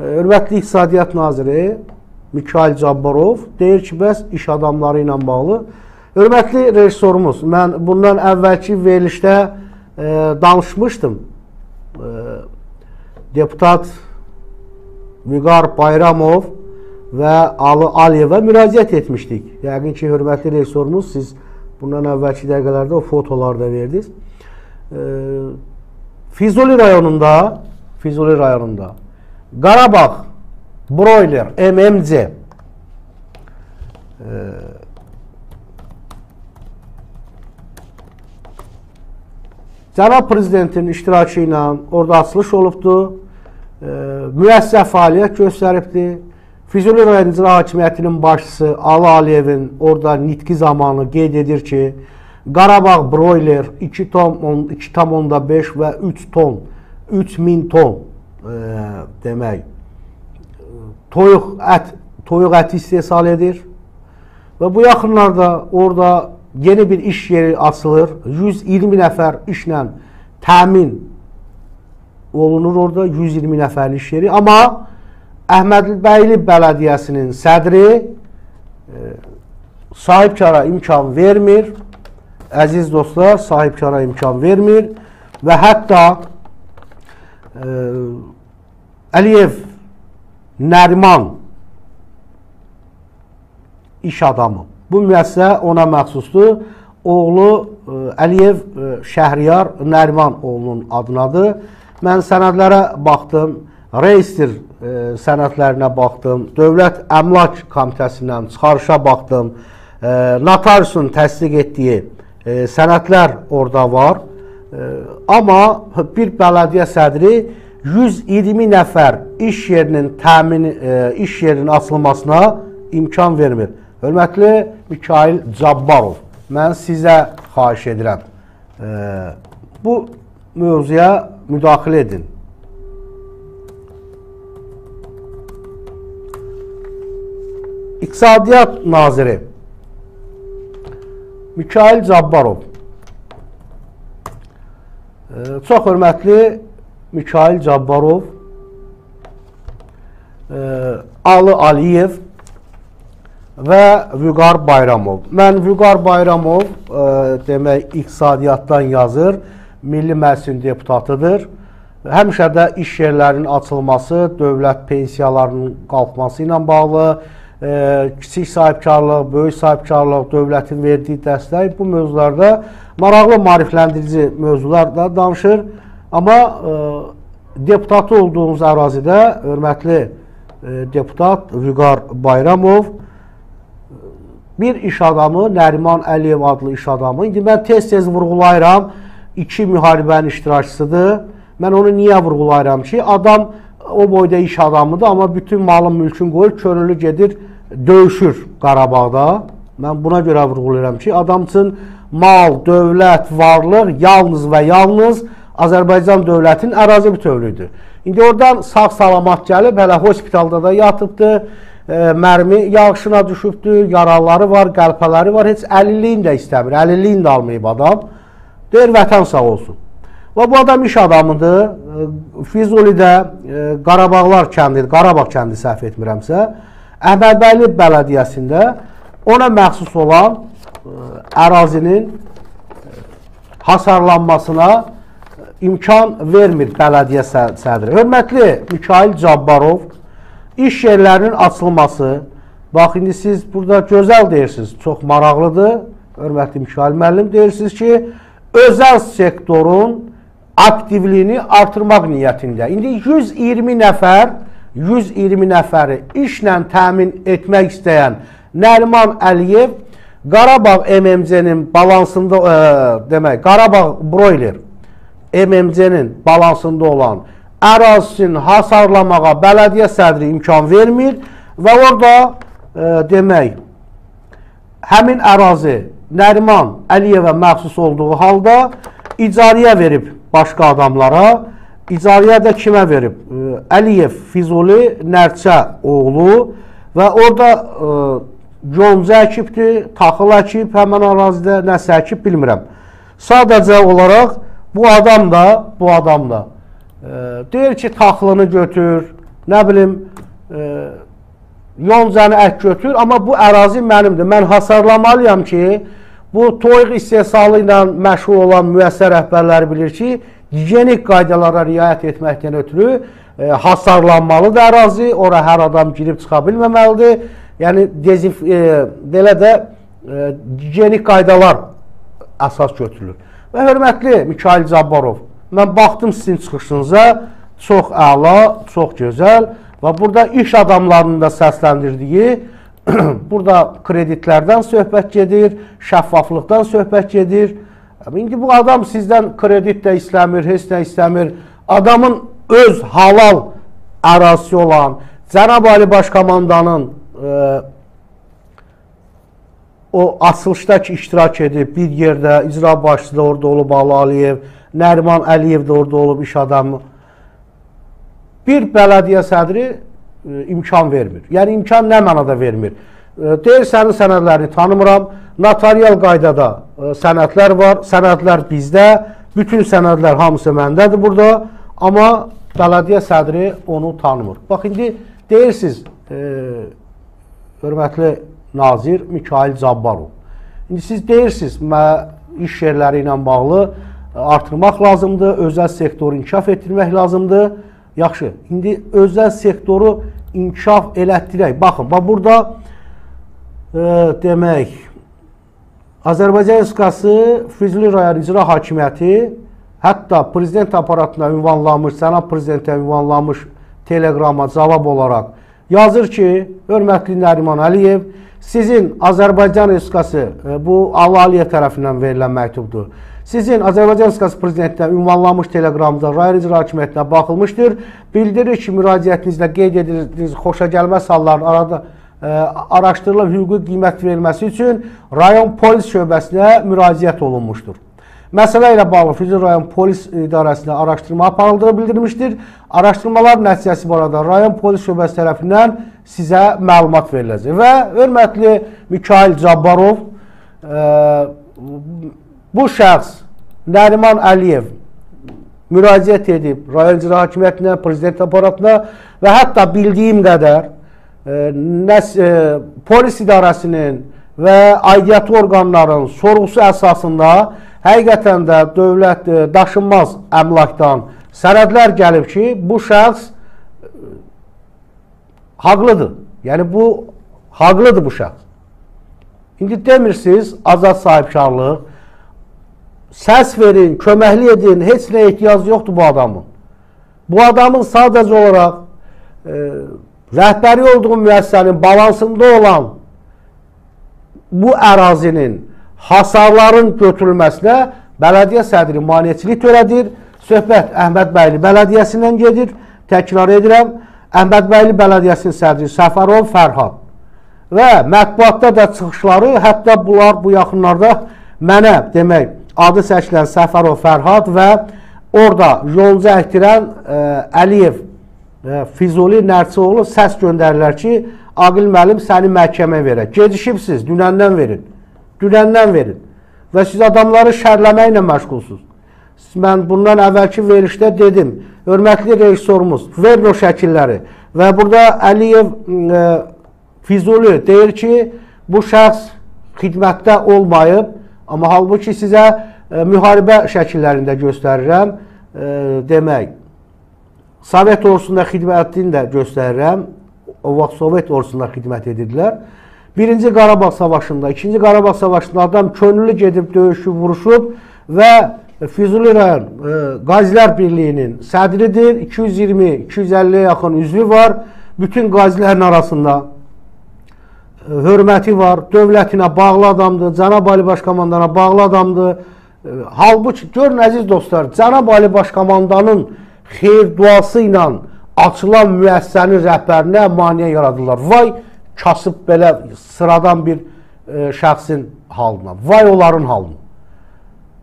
Hörmətli İqtisadiyyat Naziri Mikail Cabbarov deyir ki, bəs iş adamları ilə bağlı. Hörmətli rejissorumuz, mən bundan əvvəlki verilişdə e, danışmışdım. E, deputat Vüqar Bayramov və Ali Aliyevə müraciət etmişdik. Yəqin ki, hörmətli rejissorumuz, siz bundan əvvəlki dəqiqələrdə o fotoları da verdiniz. E, Füzuli rayonunda, Füzuli rayonunda Qarabağ Broiler MMC Cənab Prezidentin iştirakı ilə orada açılış olubdur. Müəssəsə fəaliyyət göstəribdir. Füzuli rayon icra hakimiyyətinin başçısı Ali Aliyevin orada nitqi zamanı qeyd edir ki, Qarabağ broiler 2,5 və 3 ton, 3000 ton demək toyuq ət toyuq əti istehsal edir. Və bu yaxınlarda orada yeni bir iş yeri açılır. 120 nəfər işlə təmin olunur orada 120 nəfərlik iş yeri. Amma Əhmədbəyli bələdiyyəsinin sədri e, sahibkara imkan vermir. Əziz dostlar, sahibkara imkan vermir və hətta e, Əliyev Nəriman iş adamı. Bu müəssisə ona məxsusdur. Oğlu e, Əliyev e, Şəhriyar Nəriman oğlunun adınadır. Mən sənədlərə baxdım, reestr ə, e, sənədlərinə baxdım, Dövlət Əmlak Komitəsindən çıxarışa baxdım, notariusun təsdiq etdiyi sənədlər orada var. Amma bir bələdiyyə sədri 120 nəfər iş yerinin təmin e, iş yerinin açılmasına imkan vermir. Hörmətli Mikail Cabbarov, mən sizə xahiş edirəm. E, bu mövzuya müdaxilə edin. İqtisadiyyat Naziri Mikail Cabbarov e, çox hörmətli Mikail Cabbarov, e, Ali Aliyev və Vüqar Bayramov. Mən Vüqar Bayramov e, demək iqtisadiyyatdan yazır, Milli Məclisin deputatıdır. Həmişə də iş yerlərinin açılması, dövlət pensiyalarının qalxması ilə bağlı, e, kiçik sahibkarlıq, böyük sahibkarlıq, dövlətin verdiyi dəstək bu mövzularda maraqlı maarifləndirici mövzularda danışır. Amma e, deputatı olduğunuz ərazidə hörmətli e, deputat Vüqar Bayramov bir iş adamı, Nəriman Əliyev adlı iş adamı. İndi mən tez-tez vurğulayıram, iki müharibənin iştirakçısıdır. Mən onu niyə vurğulayıram ki, adam o boyda iş adamıdır, amma bütün malın mülkün qoyur, könüllü gedir, döyüşür Qarabağda. Mən buna görə vurğulayıram ki, adam üçün mal, dövlət, varlıq yalnız və yalnız Azərbaycan dövlətinin ərazi bütövlüyüdür. İndi oradan sağ-salamat gəlib, hələ hospitalda da yatıbdır, e, mərmi yağışına düşübdür, yaraları var, qəlpələri var, heç əlilliyin də istəmir, əlilliyin də almayıb adam. Deyir, vətən sağ olsun. Və bu adam iş adamıdır. E, Füzulidə e, Qarabağlar kəndi, Qarabağ kəndi səhv etmirəmsə, Əhmədbəyli bələdiyyəsində ona məxsus olan ərazinin hasarlanmasına imkan vermir bələdiyyə sədri. Hörmətli Mikail Cabbarov, iş yerlərinin açılması, bax indi siz burada gözəl deyirsiniz, çox maraqlıdır. Hörmətli Mikail müəllim deyirsiniz ki, özəl sektorun aktivliyini artırmaq niyyətində. İndi 120 nəfər, 120 nəfəri işlə təmin etmək istəyən Nəriman Əliyev Qarabağ MMC-nin balansında, ə, e, demək, Qarabağ Broiler MMC-nin balansında olan ərazisini hasarlamağa bələdiyyə sədri imkan vermir və orada e, demək həmin ərazi Nəriman Əliyevə məxsus olduğu halda icarəyə verib başqa adamlara. İcarəyə də kimə verib? E, Əliyev Füzuli Nərçə oğlu və orada e, Gonca əkibdir, taxıl əkib, həmən ərazidə nəsə əkib bilmirəm. Sadəcə olaraq Bu adam da, bu adam da e, deyir ki, taxlını götür, nə bilim, e, yoncanı ək götür, amma bu ərazi mənimdir. Mən hasarlamalıyam ki, bu toyuq istehsalı ilə məşğul olan müəssisə rəhbərləri bilir ki, gigiyenik qaydalara riayət etməkdən ötürü e, hasarlanmalıdır ərazi, ora hər adam girib çıxa bilməməlidir. Yəni, dezif, e, belə də e, gigiyenik qaydalar əsas götürülür. Və hörmətli Mikail Cabbarov, mən baxdım sizin çıxışınıza, çox əla, çox gözəl və burada iş adamlarının da səsləndirdiyi, burada kreditlərdən söhbət gedir, şəffaflıqdan söhbət gedir. İndi bu adam sizdən kredit də istəmir, heç nə istəmir. Adamın öz halal ərazisi olan Cənab Ali Başkomandanın e, o açılışda ki iştirak edib bir yerdə icra başçısı da orada olub Ali Aliyev, Nəriman Əliyev də orada olub iş adamı. Bir bələdiyyə sədri e, imkan vermir. Yəni imkan nə mənada vermir? E, deyir sənin sənədlərini tanımıram. Notarial qaydada e, sənədlər var. Sənədlər bizdə. Bütün sənədlər hamısı məndədir burada. Amma bələdiyyə sədri onu tanımır. Bax indi deyirsiniz, e, hörmətli nazir Mikail Cabbarov. İndi siz deyirsiniz, iş yerləri ilə bağlı artırmaq lazımdır, özəl sektoru inkişaf etdirmək lazımdır. Yaxşı, indi özəl sektoru inkişaf elətdirək. Baxın, bax burada e, demək, Azərbaycan Respublikası Füzuli rayon icra hakimiyyəti hətta prezident aparatına ünvanlanmış, sənət prezidentə ünvanlanmış teleqrama cavab olaraq yazır ki, hörmətli Nəriman Əliyev, sizin Azərbaycan Respublikası, e, bu Ali Aliyev tərəfindən verilən məktubdur. Sizin Azərbaycan Respublikası prezidentinə ünvanlanmış teleqramda rayon icra hakimiyyətinə baxılmışdır. Bildirir ki, müraciətinizlə qeyd edirdiniz xoşagəlməz halların arada ə, e, araşdırılıb hüquqi qiymət verilməsi üçün rayon polis şöbəsinə müraciət olunmuşdur. Məsələ ilə bağlı Füzuli rayon polis idarəsinə araşdırma aparıldığı bildirilmişdir. Araşdırmalar nəticəsi barədə rayon polis şöbəsi tərəfindən sizə məlumat veriləcək. Və hörmətli Mikail Cabbarov ə, e, bu şəxs Nəriman Əliyev müraciət edib rayon icra hakimiyyətinə, prezident aparatına və hətta bildiyim qədər e, nəs, e, polis idarəsinin və aidiyyatı orqanların sorğusu əsasında həqiqətən də dövlət e, daşınmaz əmlakdan sənədlər gəlib ki, bu şəxs haqlıdır. Yəni bu haqlıdır bu şəxs. İndi demirsiniz azad sahibkarlıq, səs verin, köməkli edin, heç nə ehtiyac yoxdur bu adamın. Bu adamın sadəcə olaraq e, rəhbəri olduğu müəssisənin balansında olan bu ərazinin hasarların götürülməsinə bələdiyyə sədri maneçilik törədir. Söhbət Əhmədbəyli bələdiyyəsindən gedir. Təkrar edirəm. Əhmədbəyli bələdiyyəsinin sədri Səfərov Fərhad. Və mətbuatda da çıxışları, hətta bunlar bu yaxınlarda mənə demək, adı səslən Səfərov Fərhad və orada yolcu əkdirən ə, e, Əliyev ə, e, Füzuli Nərçioğlu səs göndərirlər ki, Aqil müəllim səni məhkəməyə verək. Gecişibsiz, dünəndən verin dünəndən verin. Və siz adamları şərləməklə məşğulsunuz. Mən bundan əvvəlki verilişdə dedim, hörmətli rejissorumuz, verin o şəkilləri. Və burada Əliyev e, Füzuli deyir ki, bu şəxs xidmətdə olmayıb, amma halbuki sizə e, müharibə şəkillərində göstərirəm. E, demək, Sovet ordusunda xidmətini də göstərirəm. O vaxt Sovet ordusunda xidmət edirdilər. Birinci Qarabağ savaşında, ikinci Qarabağ savaşında adam könüllü gedib döyüşüb, vuruşub və Füzuli rayon e, Qazilər Birliyinin sədridir. 220-250-yə yaxın üzvü var. Bütün qazilərin arasında e, hörməti var. Dövlətinə bağlı adamdır. Cənab Ali Başkomandana bağlı adamdır. E, halbuki görün əziz dostlar, Cənab Ali Başkomandanın xeyir duası ilə açılan müəssisənin rəhbərinə maneə yaradırlar. Vay kasıb belə sıradan bir e, şəxsin halına. Vay onların halına.